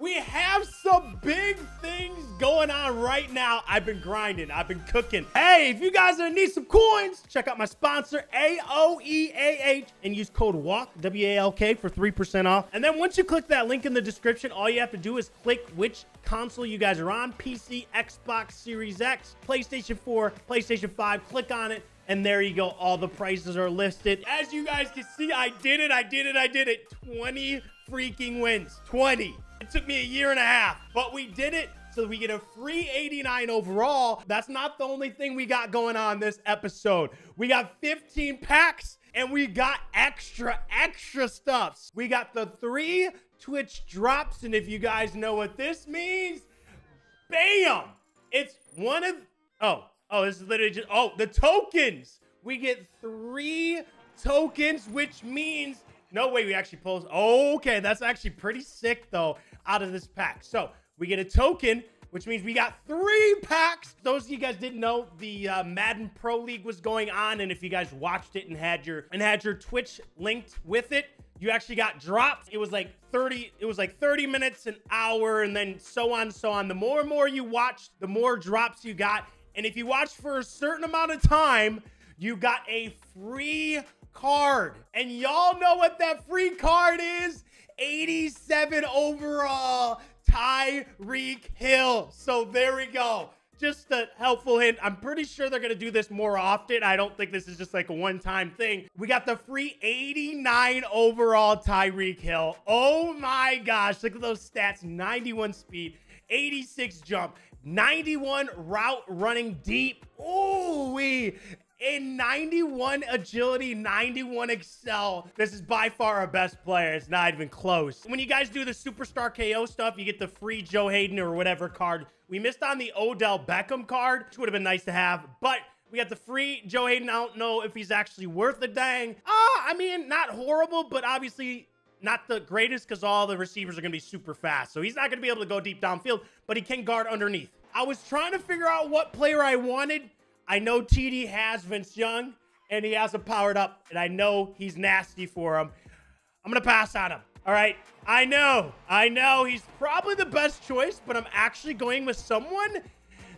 We have some big things going on right now. I've been grinding. I've been cooking. Hey, if you guys are need some coins, check out my sponsor, AOEAH, and use code WALK, W-A-L-K, for 3% off. And then once you click that link in the description, all you have to do is click which console you guys are on, PC, Xbox Series X, PlayStation 4, PlayStation 5. Click on it. And there you go. All the prices are listed. As you guys can see, I did it. I did it. I did it. 20 freaking wins. 20. It took me a year and a half, but we did it so we get a free 89 overall. That's not the only thing we got going on this episode. We got 15 packs and we got extra, extra stuffs. We got the three Twitch drops. And if you guys know what this means, bam! It's one of, oh, oh, this is literally just, oh, the tokens. We get three tokens, which means, no way we actually pull. Okay, that's actually pretty sick though out of this pack. So we get a token, which means we got three packs. Those of you guys didn't know, the uh, Madden Pro League was going on, and if you guys watched it and had your and had your Twitch linked with it, you actually got dropped. It was like 30, it was like 30 minutes, an hour, and then so on so on. The more and more you watched, the more drops you got. And if you watched for a certain amount of time, you got a free card. And y'all know what that free card is? 87 overall, Tyreek Hill. So there we go. Just a helpful hint. I'm pretty sure they're going to do this more often. I don't think this is just like a one-time thing. We got the free 89 overall Tyreek Hill. Oh my gosh. Look at those stats. 91 speed, 86 jump, 91 route running deep. Ooh, we in 91 agility, 91 excel. This is by far our best player. It's not even close. When you guys do the superstar KO stuff, you get the free Joe Haden or whatever card. We missed on the Odell Beckham card, which would have been nice to have, but we got the free Joe Haden. I don't know if he's actually worth the dang. Ah, uh, I mean, not horrible, but obviously not the greatest because all the receivers are going to be super fast. So he's not going to be able to go deep downfield, but he can guard underneath. I was trying to figure out what player I wanted. I know TD has Vince Young, and he has him powered up, and I know he's nasty for him. I'm going to pass on him. All right. I know. I know he's probably the best choice, but I'm actually going with someone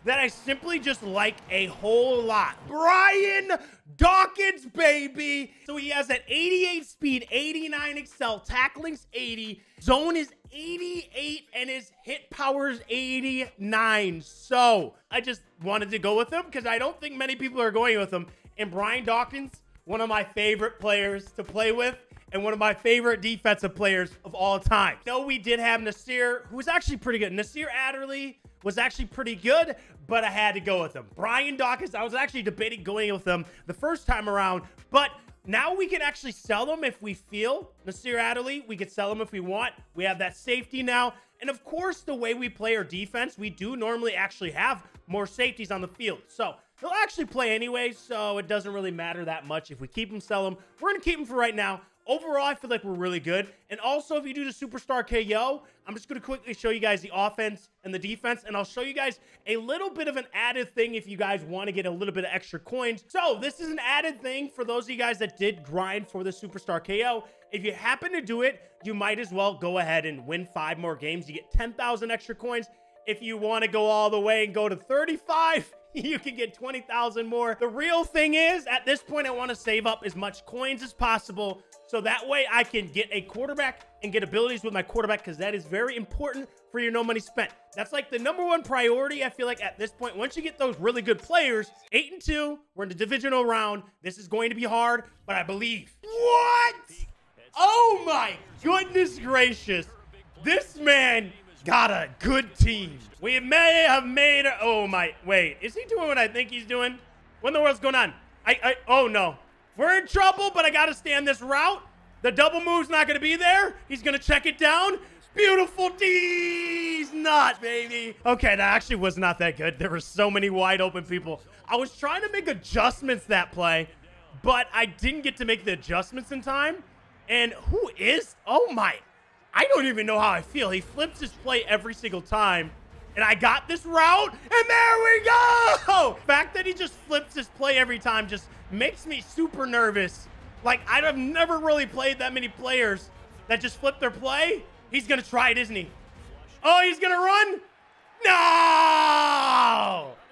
that I simply just like a whole lot. Brian Dawkins, baby. So he has that 88 speed, 89 excel, tackling's 80, zone is 88, and his hit power's 89. So I just wanted to go with him because I don't think many people are going with him. And Brian Dawkins, one of my favorite players to play with and one of my favorite defensive players of all time. No, we did have Nasir, who was actually pretty good. Nasir Adderley was actually pretty good, but I had to go with him. Brian Dawkins, I was actually debating going with him the first time around, but now we can actually sell them if we feel. Nasir Adderley, we could sell them if we want. We have that safety now. And of course, the way we play our defense, we do normally actually have more safeties on the field. So they'll actually play anyway, so it doesn't really matter that much. If we keep them, sell them. We're going to keep them for right now. Overall, I feel like we're really good. And also, if you do the Superstar KO, I'm just going to quickly show you guys the offense and the defense. And I'll show you guys a little bit of an added thing if you guys want to get a little bit of extra coins. So this is an added thing for those of you guys that did grind for the Superstar KO. If you happen to do it, you might as well go ahead and win five more games. You get 10,000 extra coins. If you want to go all the way and go to 35, you can get 20,000 more. The real thing is, at this point, I want to save up as much coins as possible so that way I can get a quarterback and get abilities with my quarterback because that is very important for your no money spent. That's like the number one priority, I feel like, at this point. Once you get those really good players, 8 and 2, we're in the divisional round. This is going to be hard, but I believe. What? Oh my goodness gracious. This man got a good team. We may have made a, oh my, wait, is he doing what I think he's doing? What in the world's going on? I, I, oh no. We're in trouble, but I got to stand this route. The double move's not going to be there. He's going to check it down. Beautiful D's not, baby. Okay, that actually was not that good. There were so many wide open people. I was trying to make adjustments that play, but I didn't get to make the adjustments in time. And who is? Oh my. I don't even know how I feel. He flips his play every single time. And I got this route, and there we go! The fact that he just flips his play every time just makes me super nervous. Like, I've never really played that many players that just flip their play. He's going to try it, isn't he? Oh, he's going to run? No!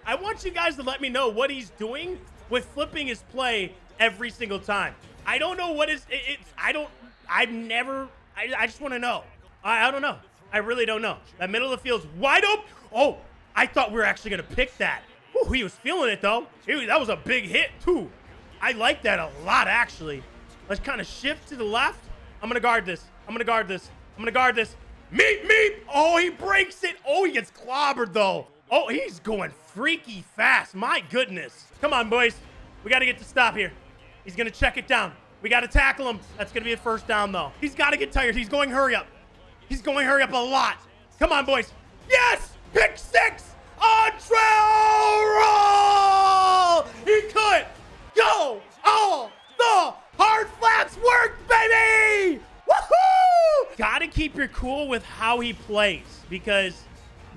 I want you guys to let me know what he's doing with flipping his play every single time. I don't know what is it, it's I don't I've never I, I just want to know. I, I don't know. I really don't know. That middle of the field's wide open. Oh, I thought we were actually gonna pick that. Ooh, he was feeling it though. He, that was a big hit too. I like that a lot actually. Let's kind of shift to the left. I'm gonna guard this. I'm gonna guard this. I'm gonna guard this. Meep, meep. Oh, he breaks it. Oh, he gets clobbered though. Oh, he's going freaky fast. My goodness. Come on, boys. We got to get to stop here. He's going to check it down. We got to tackle him. That's going to be a first down, though. He's got to get tired. He's going hurry up. He's going hurry up a lot. Come on, boys. Yes! Pick six! On trail roll! He could go all the hard flaps work, baby! Woohoo! Gotta keep your cool with how he plays because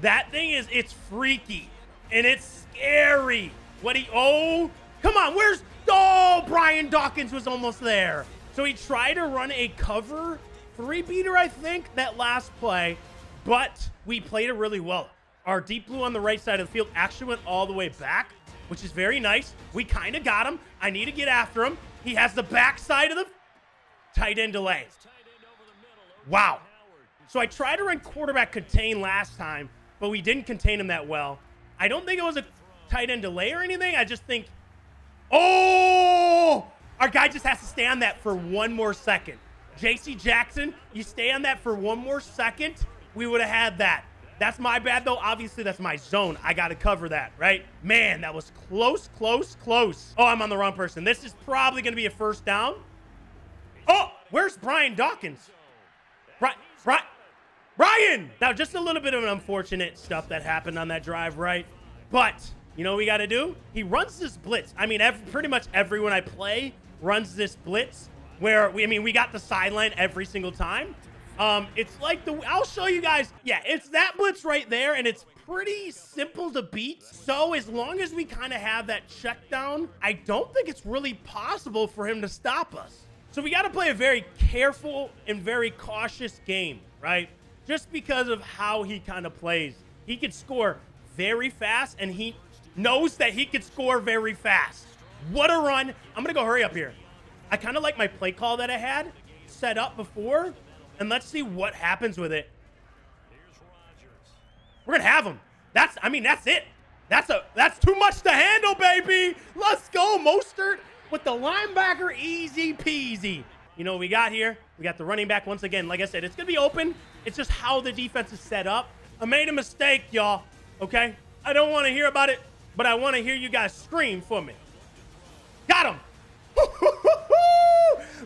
that thing is, it's freaky and it's scary. What he, oh, come on, where's, oh, Brian Dawkins was almost there. So he tried to run a cover three-beater, I think, that last play, but we played it really well. Our deep blue on the right side of the field actually went all the way back, which is very nice. We kind of got him. I need to get after him. He has the backside of the tight end delay. Wow. So I tried to run quarterback contain last time, but we didn't contain him that well. I don't think it was a tight end delay or anything. I just think, oh, our guy just has to stay on that for one more second. J.C. Jackson, you stay on that for one more second, we would have had that. That's my bad, though. Obviously, that's my zone. I got to cover that, right? Man, that was close, close, close. Oh, I'm on the wrong person. This is probably going to be a first down. Oh, where's Brian Dawkins? Brian, Brian, Brian! Now, just a little bit of an unfortunate stuff that happened on that drive, right? But, you know what we got to do? He runs this blitz. I mean, every, pretty much everyone I play runs this blitz where, we, I mean, we got the sideline every single time. Um, it's like the, I'll show you guys. Yeah, it's that blitz right there, and it's pretty simple to beat. So as long as we kind of have that check down, I don't think it's really possible for him to stop us. So we got to play a very careful and very cautious game, right? Just because of how he kind of plays. He could score very fast, and he knows that he could score very fast. What a run. I'm going to go hurry up here. I kind of like my play call that I had set up before and let's see what happens with it. We're gonna have him. That's, I mean, that's it. That's a, that's too much to handle, baby. Let's go, Mostert with the linebacker, easy peasy. You know what we got here? We got the running back once again. Like I said, it's gonna be open. It's just how the defense is set up. I made a mistake, y'all. Okay, I don't want to hear about it, but I want to hear you guys scream for me. Got him.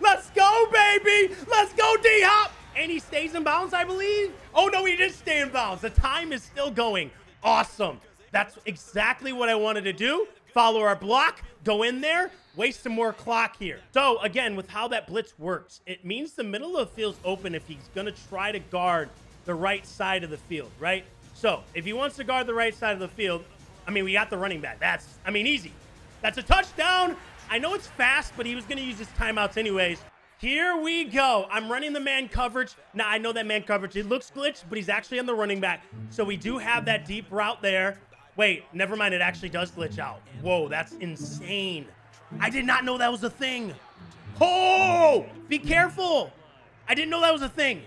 Let's go, baby. Let's go, D-Hop. And he stays in bounds, I believe. Oh, no, he did stay in bounds. The time is still going. Awesome. That's exactly what I wanted to do. Follow our block, go in there, waste some more clock here. So, again, with how that blitz works, it means the middle of the field's open if he's going to try to guard the right side of the field, right? So, if he wants to guard the right side of the field, I mean, we got the running back. That's, I mean, easy. That's a touchdown. I know it's fast, but he was going to use his timeouts anyways. Here we go. I'm running the man coverage. Now, I know that man coverage, it looks glitched, but he's actually on the running back. So we do have that deep route there. Wait, never mind. It actually does glitch out. Whoa, that's insane. I did not know that was a thing. Oh, be careful. I didn't know that was a thing.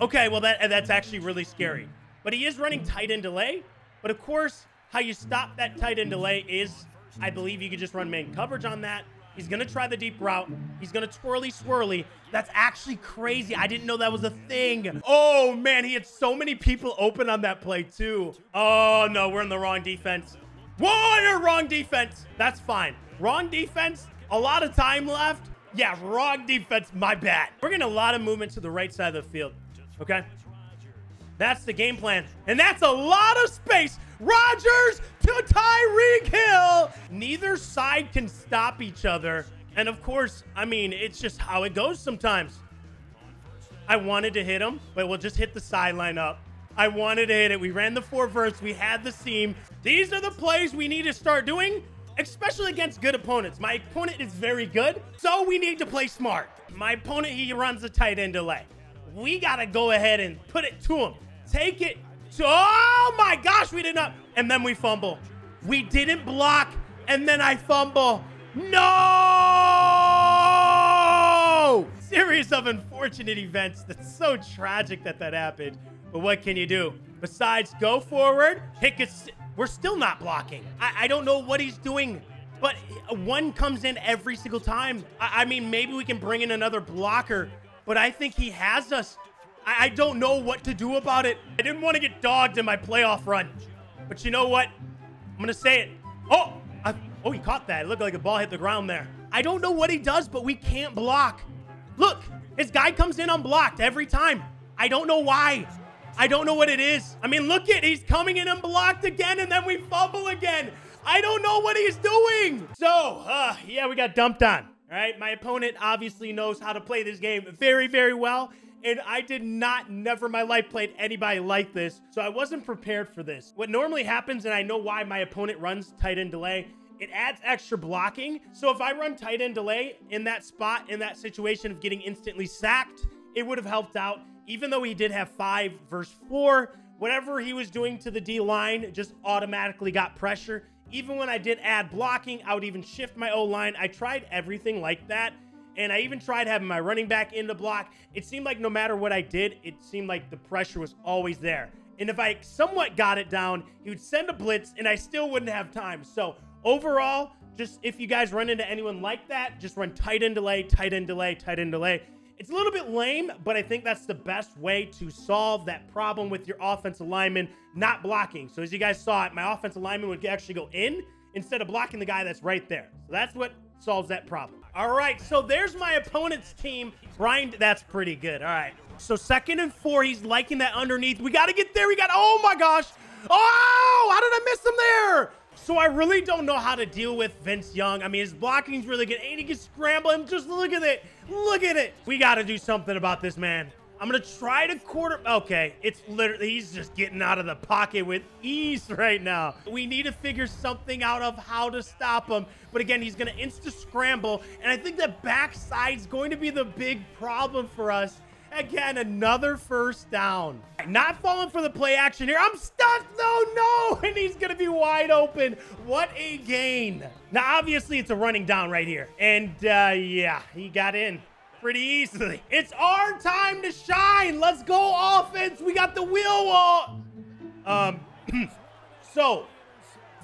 Okay, well, that uh, that's actually really scary. But he is running tight end delay. But of course, how you stop that tight end delay is, I believe you could just run man coverage on that. He's going to try the deep route. He's going to twirly swirly. That's actually crazy. I didn't know that was a thing. Oh, man. He had so many people open on that play, too. Oh, no. We're in the wrong defense. Whoa, you're wrong defense. That's fine. Wrong defense. A lot of time left. Yeah, wrong defense. My bad. We're getting a lot of movement to the right side of the field. Okay? That's the game plan. And that's a lot of space. Rodgers to Tyreek Hill. Neither side can stop each other. And of course, I mean, it's just how it goes sometimes. I wanted to hit him, but we'll just hit the sideline up. I wanted to hit it. We ran the four verts. We had the seam. These are the plays we need to start doing, especially against good opponents. My opponent is very good, so we need to play smart. My opponent, he runs a tight end delay. We got to go ahead and put it to him take it oh my gosh, we did not. And then we fumble. We didn't block, and then I fumble. No! Series of unfortunate events. That's so tragic that that happened. But what can you do? Besides go forward, pick a... We're still not blocking. I, I don't know what he's doing. But one comes in every single time. I, I mean, maybe we can bring in another blocker, but I think he has us. I, I don't know what to do about it. I didn't want to get dogged in my playoff run. But you know what? I'm going to say it. Oh, I, oh, he caught that. It looked like a ball hit the ground there. I don't know what he does, but we can't block. Look, his guy comes in unblocked every time. I don't know why. I don't know what it is. I mean, look at, he's coming in unblocked again, and then we fumble again. I don't know what he's doing. So, uh, yeah, we got dumped on. All right, my opponent obviously knows how to play this game very, very well. And I did not, never in my life played anybody like this. So I wasn't prepared for this. What normally happens, and I know why my opponent runs tight end delay, it adds extra blocking. So if I run tight end delay in that spot, in that situation of getting instantly sacked, it would have helped out. Even though he did have five verse four, whatever he was doing to the D line just automatically got pressure. Even when I did add blocking, I would even shift my O-line. I tried everything like that. And I even tried having my running back in the block. It seemed like no matter what I did, it seemed like the pressure was always there. And if I somewhat got it down, he would send a blitz and I still wouldn't have time. So overall, just if you guys run into anyone like that, just run tight end delay, tight end delay, tight end delay. It's a little bit lame, but I think that's the best way to solve that problem with your offensive lineman not blocking. So as you guys saw it, my offensive lineman would actually go in instead of blocking the guy that's right there. So that's what solves that problem. All right, so there's my opponent's team. Brian, that's pretty good. All right. So second and four, he's liking that underneath. We got to get there. We got, oh my gosh. Oh, how did I miss him there? So I really don't know how to deal with Vince Young. I mean, his blocking's really good. And he can scramble him. Just look at it. Look at it. We got to do something about this man. I'm going to try to quarter. Okay, it's literally, he's just getting out of the pocket with ease right now. We need to figure something out of how to stop him. But again, he's going to insta scramble. And I think that backside's going to be the big problem for us. Again, another first down. Not falling for the play action here. I'm stuck. No, no. And he's going to be wide open. What a gain. Now, obviously, it's a running down right here. And, uh, yeah, he got in pretty easily. It's our time to shine. Let's go offense. We got the wheel wall. Um, so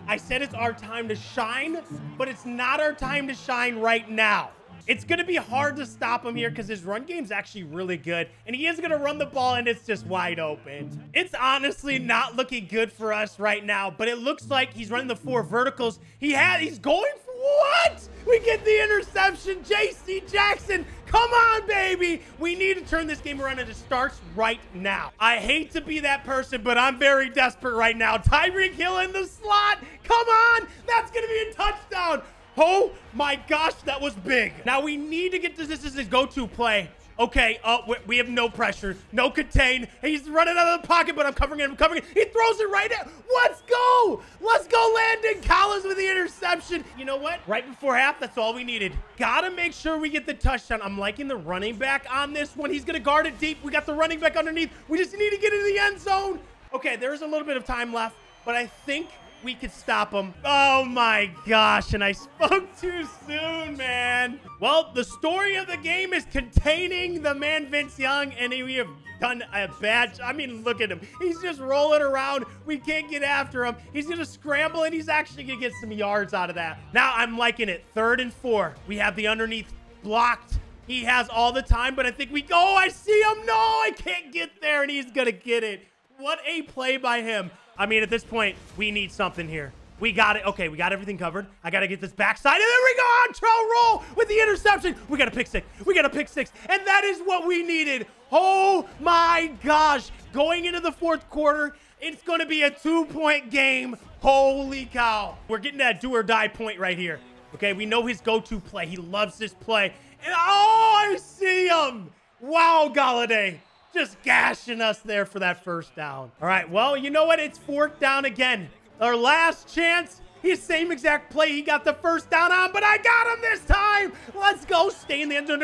I said it's our time to shine, but it's not our time to shine right now. It's going to be hard to stop him here because his run game's actually really good. And he is going to run the ball and it's just wide open. It's honestly not looking good for us right now, but it looks like he's running the four verticals. He had, he's going for what? We get the interception. J.C. Jackson, come on, baby. We need to turn this game around and it starts right now. I hate to be that person, but I'm very desperate right now. Tyreek Hill in the slot. Come on. That's going to be a touchdown. Oh my gosh, that was big. Now we need to get this. This is his go-to play. Okay, uh, we have no pressure, no contain. He's running out of the pocket, but I'm covering him, I'm covering him. He throws it right at, let's go! Let's go, Landon Collins with the interception. You know what? Right before half, that's all we needed. Gotta make sure we get the touchdown. I'm liking the running back on this one. He's gonna guard it deep. We got the running back underneath. We just need to get into the end zone. Okay, there's a little bit of time left, but I think we could stop him. Oh my gosh, and I spoke too soon, man. Well, the story of the game is containing the man Vince Young, and we have done a bad, I mean, look at him. He's just rolling around. We can't get after him. He's going to scramble, and he's actually going to get some yards out of that. Now, I'm liking it. Third and four. We have the underneath blocked. He has all the time, but I think we go. Oh, I see him. No, I can't get there, and he's going to get it. What a play by him. I mean, at this point, we need something here. We got it. Okay, we got everything covered. I got to get this backside. And there we go. Antrel Rolle with the interception. We got a pick six. We got a pick six. And that is what we needed. Oh, my gosh. Going into the fourth quarter, it's going to be a two-point game. Holy cow. We're getting that do or die point right here. Okay, we know his go-to play. He loves this play. And oh, I see him. Wow, Golladay just gashing us there for that first down. All right, well, you know what? It's fourth down again. Our last chance. His same exact play he got the first down on, but I got him this time. Let's go. Stay in the end zone.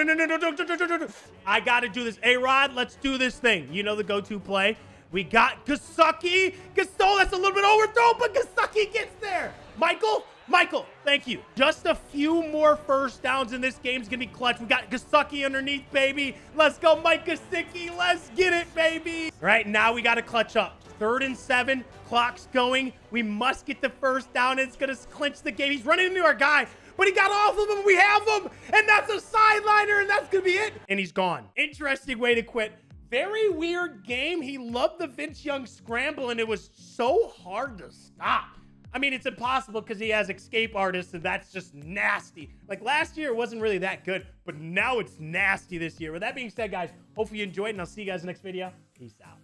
I got to do this. A-Rod, let's do this thing. You know the go-to play. We got Gesicki. Gasol, that's a little bit overthrown, but Gesicki gets there. Michael, Michael, thank you. Just a few more first downs in this game's gonna be clutch. We got Gesicki underneath, baby. Let's go, Mike Gesicki. Let's get it, baby. Right now, we gotta clutch up. Third and seven, clock's going. We must get the first down. It's gonna clinch the game. He's running into our guy but he got off of him. We have him, and that's a sideliner, and that's gonna be it. And he's gone. Interesting way to quit. Very weird game. He loved the Vince Young scramble, and it was so hard to stop. I mean, it's impossible because he has escape artists, and that's just nasty. Like last year, it wasn't really that good, but now it's nasty this year. With that being said, guys, hopefully you enjoyed, and I'll see you guys in the next video. Peace out.